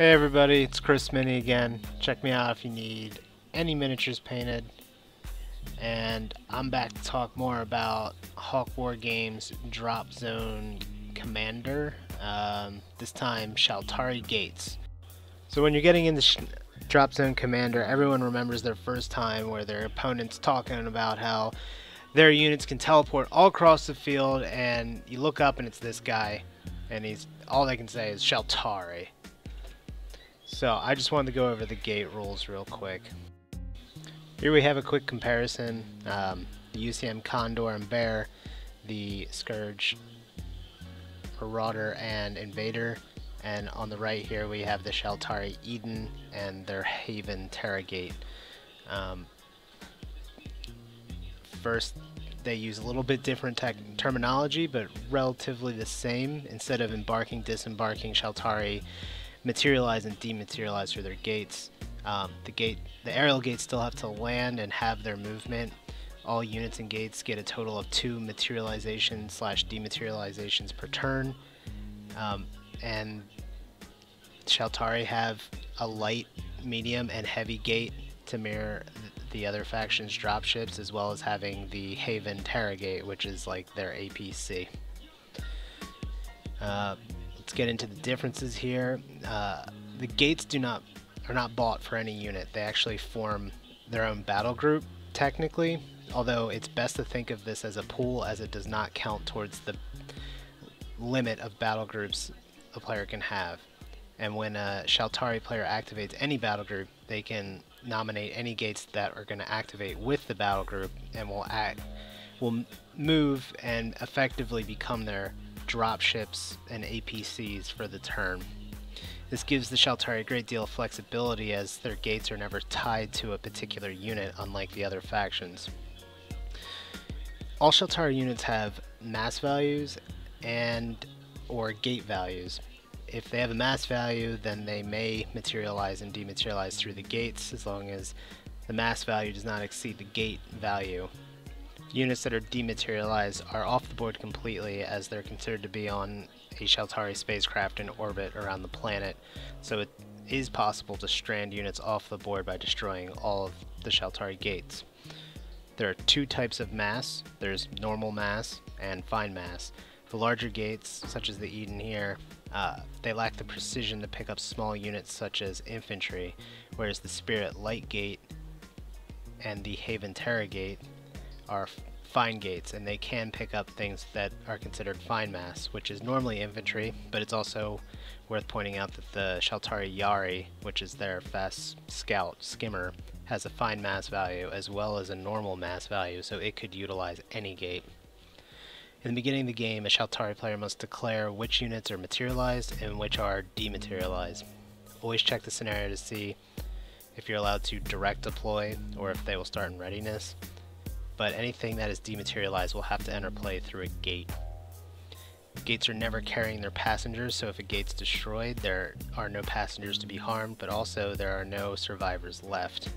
Hey everybody, it's Crisp Mini again. Check me out if you need any miniatures painted. And I'm back to talk more about Hawk Wargames Drop Zone Commander. Um, this time, Shaltari Gates. So when you're getting into Dropzone Commander, everyone remembers their first time where their opponent's talking about how their units can teleport all across the field, and you look up and it's this guy, and he's all they can say is Shaltari. So I just wanted to go over the gate rules real quick. Here we have a quick comparison. Um, the UCM Condor and Bear, the Scourge, Marauder, and Invader. And on the right here we have the Shaltari Eden and their Haven Terragate. Um, first, they use a little bit different terminology, but relatively the same. Instead of embarking, disembarking, Shaltari materialize and dematerialize through their gates. Um, the gate, the aerial gates still have to land and have their movement. All units and gates get a total of two materialization slash dematerializations per turn. Um, and Shaltari have a light, medium, and heavy gate to mirror the other faction's dropships, as well as having the Haven Terragate, which is like their APC. Uh, let's get into the differences here. Uh, the gates do not are not bought for any unit. They actually form their own battle group, technically, although it's best to think of this as a pool as it does not count towards the limit of battle groups a player can have. And when a Shaltari player activates any battle group, they can nominate any gates that are going to activate with the battle group and will act will move and effectively become their dropships and APCs for the turn. This gives the Shaltari a great deal of flexibility as their gates are never tied to a particular unit unlike the other factions. All Shaltari units have mass values and or gate values. If they have a mass value then they may materialize and dematerialize through the gates as long as the mass value does not exceed the gate value Units that are dematerialized are off the board completely as they're considered to be on a Shaltari spacecraft in orbit around the planet, so it is possible to strand units off the board by destroying all of the Shaltari gates. There are two types of mass. There's normal mass and fine mass. The larger gates, such as the Eden here, uh, they lack the precision to pick up small units such as infantry, whereas the Spirit Light Gate and the Haven Terra Gate are fine gates, and they can pick up things that are considered fine mass, which is normally infantry, but it's also worth pointing out that the Shaltari Yari, which is their fast scout skimmer, has a fine mass value as well as a normal mass value, so it could utilize any gate. In the beginning of the game, a Shaltari player must declare which units are materialized and which are dematerialized. Always check the scenario to see if you're allowed to direct deploy or if they will start in readiness but anything that is dematerialized will have to enter play through a gate. Gates are never carrying their passengers, so if a gate's destroyed, there are no passengers to be harmed, but also there are no survivors left.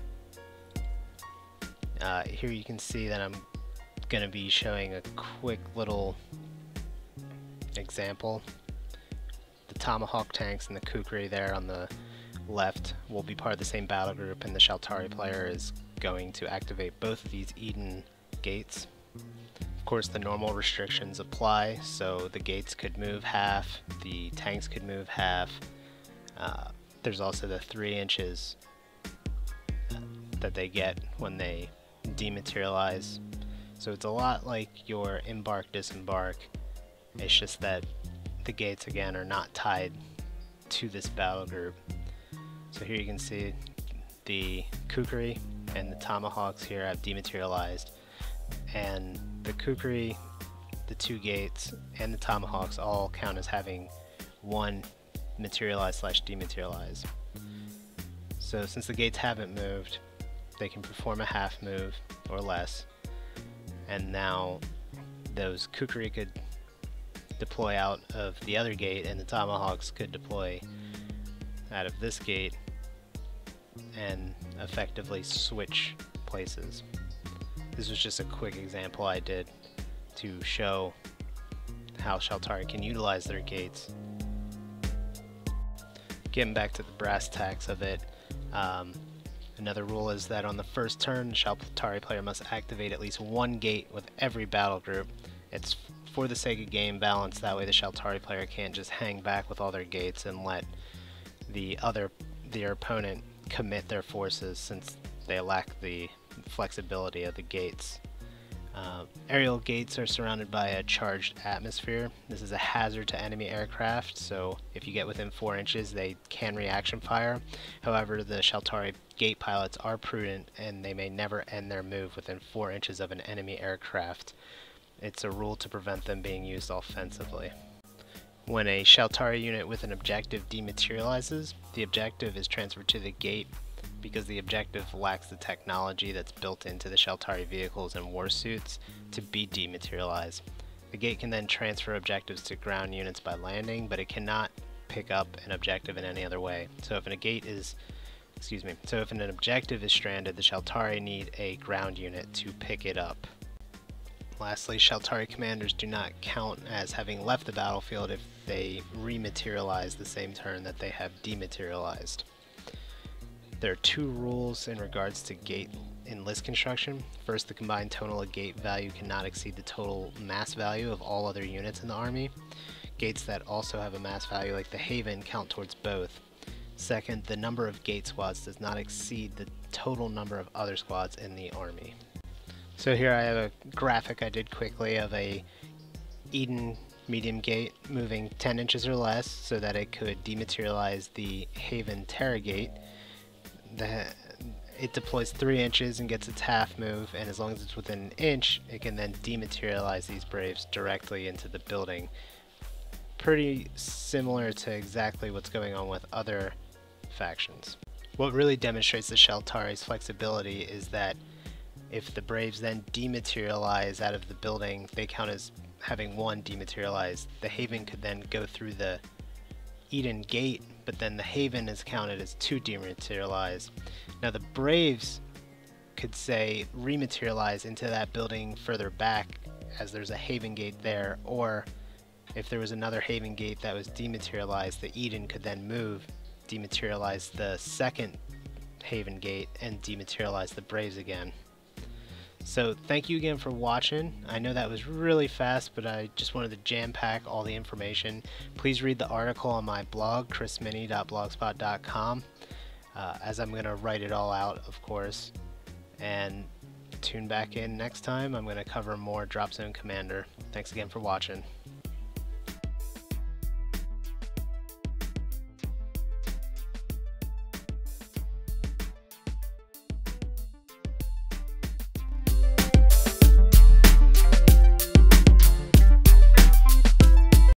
Uh, here you can see that I'm going to be showing a quick little example. The Tomahawk tanks and the Kukri there on the left will be part of the same battle group, and the Shaltari player is going to activate both of these Eden gates. Of course, the normal restrictions apply, so the gates could move half, the tanks could move half. Uh, there's also the three inches that they get when they dematerialize. So it's a lot like your embark disembark. It's just that the gates again are not tied to this battle group. So here you can see the Kukri and the Tomahawks here have dematerialized and the kukri, the two gates, and the tomahawks all count as having one materialize slash dematerialize. So since the gates haven't moved, they can perform a half move or less, and now those kukri could deploy out of the other gate and the tomahawks could deploy out of this gate and effectively switch places. This was just a quick example I did to show how Shaltari can utilize their gates. Getting back to the brass tacks of it, um, another rule is that on the first turn, Shaltari player must activate at least one gate with every battle group. It's for the sake of game balance, that way the Shaltari player can't just hang back with all their gates and let the other their opponent commit their forces since they lack the flexibility of the gates. Uh, aerial gates are surrounded by a charged atmosphere. This is a hazard to enemy aircraft, so if you get within 4 inches, they can reaction fire. However, the Shaltari gate pilots are prudent and they may never end their move within 4 inches of an enemy aircraft. It's a rule to prevent them being used offensively. When a Shaltari unit with an objective dematerializes, the objective is transferred to the gate because the objective lacks the technology that's built into the Shaltari vehicles and warsuits to be dematerialized. The gate can then transfer objectives to ground units by landing, but it cannot pick up an objective in any other way. So if a gate is excuse me, so if an objective is stranded, the Shaltari need a ground unit to pick it up. Lastly, Shaltari commanders do not count as having left the battlefield if they rematerialize the same turn that they have dematerialized. There are two rules in regards to gate in list construction. First, the combined total of gate value cannot exceed the total mass value of all other units in the army. Gates that also have a mass value like the Haven count towards both. Second, the number of gate squads does not exceed the total number of other squads in the army. So here I have a graphic I did quickly of a Eden medium gate moving 10 inches or less so that it could dematerialize the Haven Terra gate the, it deploys three inches and gets its half move, and as long as it's within an inch, it can then dematerialize these Braves directly into the building. Pretty similar to exactly what's going on with other factions. What really demonstrates the Shaltari's flexibility is that if the Braves then dematerialize out of the building, they count as having one dematerialized. The Haven could then go through the Eden Gate, but then the Haven is counted as two dematerialized. Now the Braves could say rematerialize into that building further back as there's a Haven Gate there, or if there was another Haven Gate that was dematerialized, the Eden could then move, dematerialize the second Haven Gate, and dematerialize the Braves again. So thank you again for watching. I know that was really fast, but I just wanted to jam pack all the information. Please read the article on my blog, crispmini.blogspot.com, uh, as I'm going to write it all out, of course. And tune back in next time. I'm going to cover more Dropzone Commander. Thanks again for watching.